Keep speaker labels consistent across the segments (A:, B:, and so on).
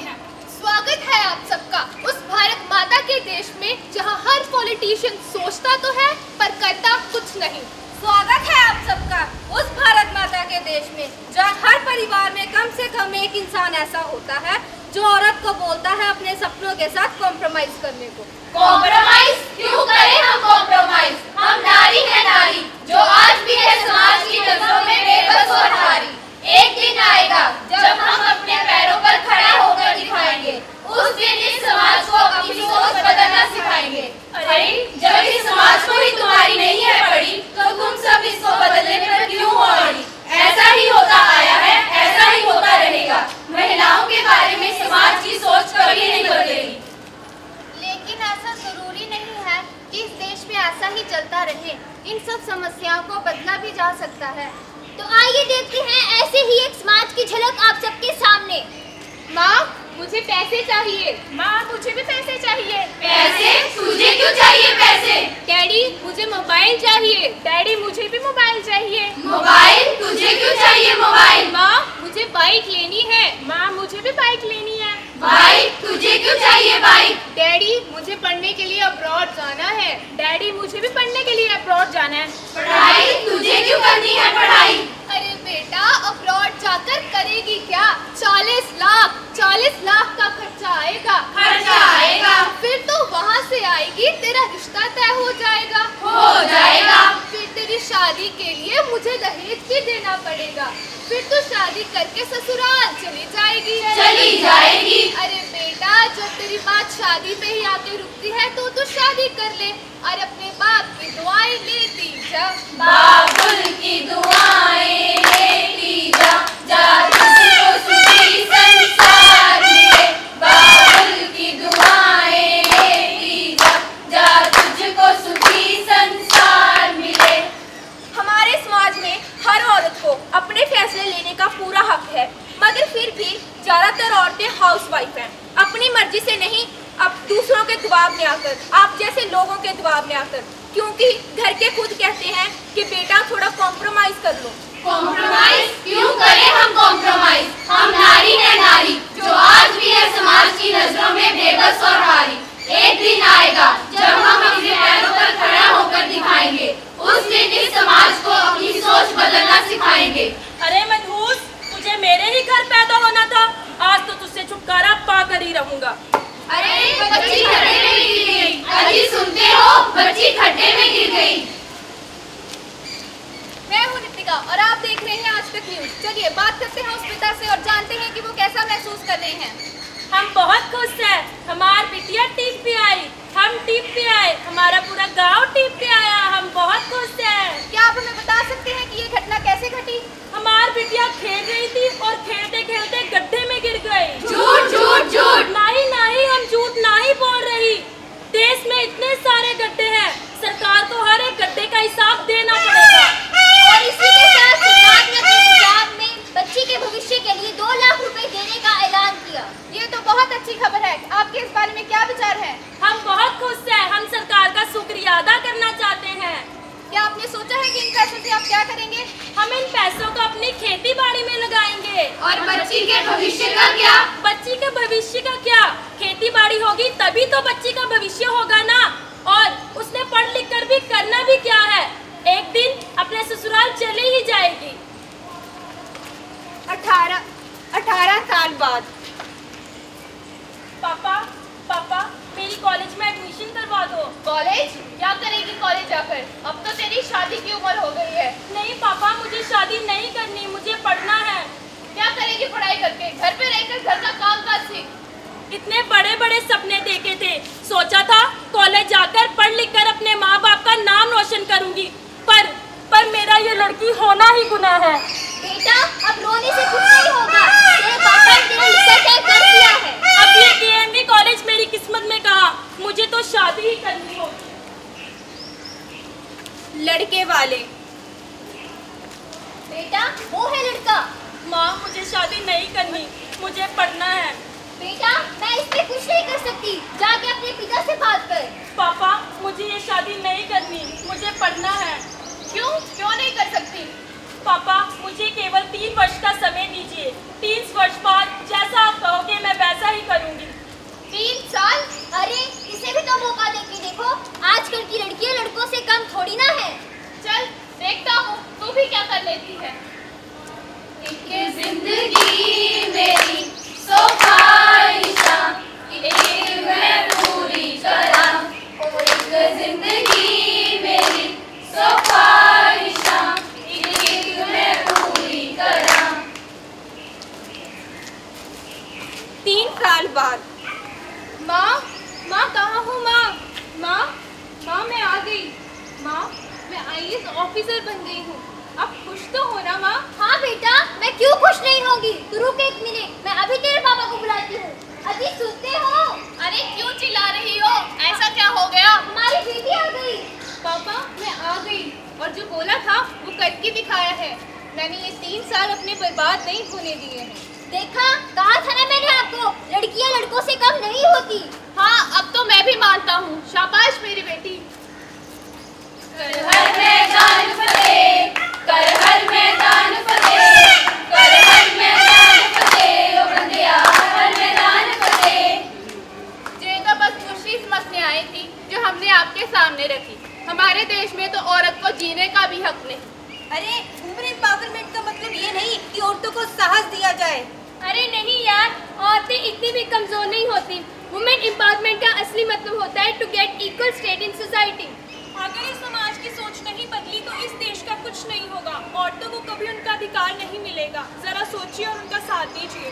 A: हैं। स्वागत है आप सबका उस भारत माता के देश में जहाँ हर पॉलिटिशियन सोचता तो है पर करता कुछ नहीं।
B: स्वागत है आप सबका उस भारत माता के देश में जहाँ हर परिवार में कम से कम एक इंसान ऐसा होता है जो औरत को बोलता है अपने सपनों के साथ कॉम्प्रोमाइज करने को।
C: कॉम्प्रोमाइज क्यों करें हम कॉम्प्रोमाइज हम नारी है नारी जो आज भी है समाज की नज़रों में बेबस और हारी एक दिन आएगा जब हम अपने माँ
A: मुझे पैसे चाहिए।
B: माँ मुझे भी पैसे चाहिए।
C: पैसे? तुझे क्यों चाहिए पैसे?
A: डैडी मुझे मोबाइल चाहिए। डैडी मुझे भी मोबाइल चाहिए।
C: मोबाइल? तुझे क्यों चाहिए मोबाइल?
A: माँ मुझे बाइक लेनी है। माँ मुझे भी बाइक लेनी है।
C: बाइक? तुझे क्यों चाहिए बाइक?
A: डैडी मुझे पढ़ने के लिए अब्रॉड जाना है। डैडी मुझे भी पढ़ने के लिए अब्रॉड जाना है।
C: पढ़ाई? तुझे क्यों करनी है पढ़ाई?
A: अरे बेटा अब्रॉड जाकर करेगी क्या चालीस लाख चालीस लाख का खर्चा आएगा
C: खर्चा आएगा
A: फिर तो वहाँ से आएगी तेरा रिश्ता तय हो जाएगा
C: हो जाएगा
A: फिर तेरी शादी के लिए मुझे दहेज भी देना पड़ेगा। फिर तो शादी करके ससुराल चली जाएगी।
C: चली जाएगी।
A: अरे बेटा जब तेरी बात शादी पे ही आके रुकती है तो तू शादी कर ले और अपने बाप की दुआएँ लेती जा।
C: बाबुल की दुआएँ लेती जा जा तुझको सुखी संसार मिले बाबुल की दुआएँ लेती जा जा तुझको सुखी संसार मिले
B: हमारे समाज में हर औरत को अपने फैसले लेने का पूरा हक है मगर फिर भी ज़्यादातर औरतें हाउसवाइफ हैं। अपनी मर्ज़ी से नहीं अब दूसरों के दबाव में आकर आप जैसे लोगों के दबाव में आकर क्योंकि घर के खुद कहते हैं कि बेटा थोड़ा कॉम्प्रोमाइज कर लो।
C: कॉम्प्रोमाइज क्यों करें हम कॉम्प्रोमाइज हम नारी है नारी जो आज भी है समाज की नज़रों में बेबस और हारी। एक दिन आएगा जब हम अपने पैरों पर खड़ा होकर दिखाएँगे। उस दिन इस समाज को अपनी सोच बदलना सिखाएँगे।
D: अरे मनहूस तुझे मेरे ही घर पैदा होना था आज तो तुझसे छुटकारा पाकर ही रहूँगा।
C: अरे बच्ची खड्डे में गिर गई। अजी सुनते हो बच्ची खड्डे में गिर गई।
A: मैं हूँ नितिका और आप देख रहे हैं आज तक न्यूज़। चलिए बात करते हैं उस पिता से और जानते हैं कि वो कैसा महसूस कर रहे हैं।
D: हम बहुत खुश हैं। हमार बिटिया टीप पे आई हम टीप पे आए हमारा पूरा गाँव टीप पे आया हम बहुत खुश हैं।
A: क्या आप हमें बता सकते हैं कि ये घटना कैसे घटी
D: हमार बिटिया खेल रही थी और खेलते खेलते गड्ढे में गिर गई
C: झूठ झूठ झूठ
D: नहीं नहीं हम झूठ नहीं बोल रही देश में इतने सारे गड्ढे हैं सरकार को हर एक गड्ढे का हिसाब देना पड़ेगा
E: और इसी के साथ सरकार ने अपने पंजाब में बच्ची के भविष्य के लिए दो लाख रुपए देने का ऐलान किया
A: ये तो बहुत अच्छी खबर है आपके इस बारे में क्या विचार है
D: हम बहुत खुश हैं हम सरकार का शुक्रिया अदा करना चाहते हैं
A: क्या आपने सोचा है कि इन पैसों से आप क्या करेंगे?
D: हम इन पैसों को अपनी खेती बाड़ी में लगाएँगे।
C: और बच्ची के भविष्य का क्या?
D: बच्ची के भविष्य का क्या? खेती बाड़ी होगी तभी तो बच्ची का भविष्य होगा ना? और उसने पढ़ लिख कर भी करना भी क्या है एक दिन अपने ससुराल चली ही जाएगी
B: अठारह अठारह साल बाद
D: पापा पापा मेरी कॉलेज में एडमिशन करवा दो
A: कॉलेज क्या करेगी कॉलेज जाकर अब तो तेरी शादी की उम्र हो गई है
D: नहीं पापा मुझे शादी नहीं करनी मुझे पढ़ना है
A: क्या करेगी पढ़ाई करके घर घर का काम काज सीख
D: इतने बड़े बड़े सपने देखे थे। सोचा था कॉलेज जाकर पढ़ लिख कर अपने माँ बाप का नाम रोशन करूँगी। पर पर मेरा ये लड़की होना ही गुनाह है।
E: बेटा अब रोने से कुछ नहीं होगा। तेरे पापा ने तेरा हिस्सा तय कर दिया है।
D: अब ये केएमवी कॉलेज मेरी किस्मत में कहा मुझे तो शादी ही करनी होगी।
B: लड़के वाले।
E: बेटा वो है लड़का।
D: माँ मुझे शादी नहीं करनी। मुझे पढ़ना है।
E: बेटा मैं इसमें कुछ नहीं कर सकती। जाके अपने पिता से बात कर।
D: पापा मुझे ये शादी नहीं करनी। मुझे पढ़ना है।
A: क्यों? क्यों नहीं कर सकती?
D: पापा मुझे केवल तीन वर्ष का समय दीजिए। तीन वर्ष बाद जैसा आप कहोगे मैं वैसा ही करूँगी।
E: तीन साल? अरे इसे भी तो मौका देके देखो। आजकल की लड़कियाँ लड़कों से
C: कम थोड़ी ना है।
A: चल देखता हूँ तू भी क्या कर लेती है। ज़िंदगी मेरी सो ख्वाहिशां एक मैं पूरी करा ओ एक ज़िंदगी मेरी सो ख्वाहिशां एक मैं पूरी करा
B: तीन साल बाद।
A: माँ माँ कहाँ हूँ माँ? माँ माँ मैं आ गई। माँ मैं आईएएस ऑफिसर बन गई हूँ। खुश तो हो ना माँ?
C: हाँ बेटा मैं क्यों खुश नहीं होगी? तू रुक एक मिनट मैं अभी तेरे पापा को बुलाती हूँ। अजी सुनते हो?
A: अरे क्यों चिल्ला रही हो? ऐसा क्या हो गया?
C: हमारी बेटी आ गई।
A: पापा मैं आ गई और जो बोला था वो करके दिखाया है। मैंने ये तीन साल अपने बर्बाद नहीं होने दिए हैं।
C: देखा कहा था ना मैंने आपको लड़कियाँ लड़कों से कम नहीं होती।
A: हाँ अब तो मैं भी मानता हूँ शाबाश मेरी बेटी कर हर मैदान फतेह कर हर मैदान फतेह कर हर मैदान फतेह ओ बंदिया हर मैदान फतेह ये तो बस दूसरी समस्या थी जो हमने आपके सामने रखी। हमारे देश में तो औरत को जीने का भी हक नहीं।
B: अरे वुमेन एम्पावरमेंट का मतलब ये नहीं कि औरतों को साहस दिया जाए।
D: अरे नहीं यार औरतें इतनी भी कमज़ोर नहीं होती। वुमेन एम्पावरमेंट का असली मतलब होता है to get equal state in society
B: अगर इस समाज की सोच नहीं बदली तो इस देश का कुछ नहीं होगा। औरतों को कभी उनका अधिकार नहीं मिलेगा। जरा सोचिए और उनका साथ दीजिए।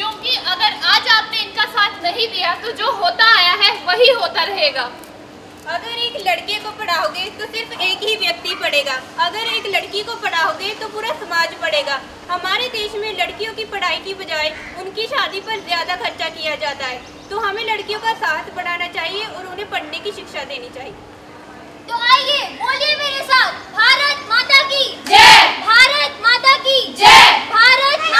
A: क्योंकि अगर आज आपने इनका साथ नहीं दिया तो जो होता आया है वही होता रहेगा।
B: अगर एक लड़के को पढ़ाओगे तो सिर्फ़ एक ही व्यक्ति पढ़ेगा। अगर एक लड़की को पढ़ाओगे तो पूरा समाज पढ़ेगा। हमारे देश में लड़कियों की पढ़ाई की बजाय उनकी शादी पर ज़्यादा खर्चा किया जाता है। तो हमें लड़कियों का साथ बढ़ाना चाहिए और उन्हें पढ़ने की शिक्षा देनी चाहिए।
C: तो आइए बोलिए मेरे साथ भारत माता की।
A: जय।
C: भारत माता की।
A: जय।
C: भारत